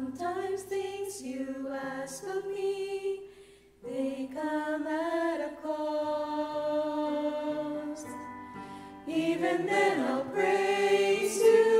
Sometimes things you ask of me, they come at a cost. Even then I'll praise you.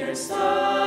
your soul.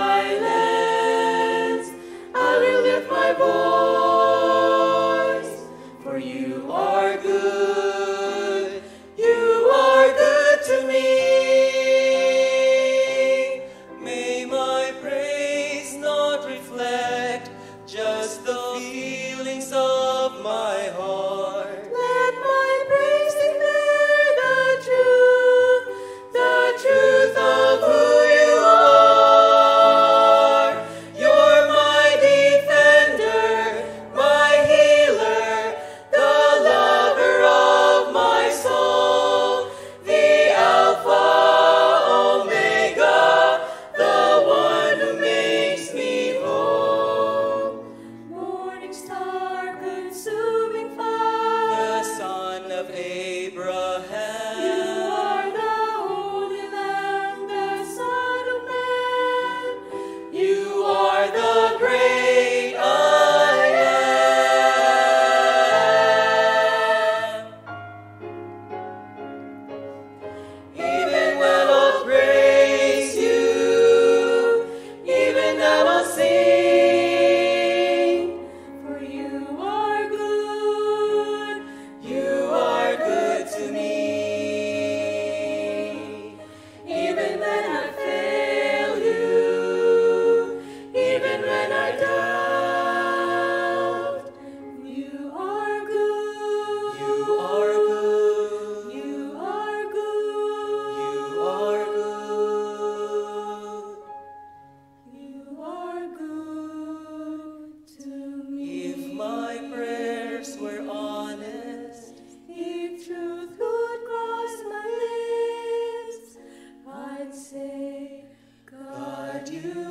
do.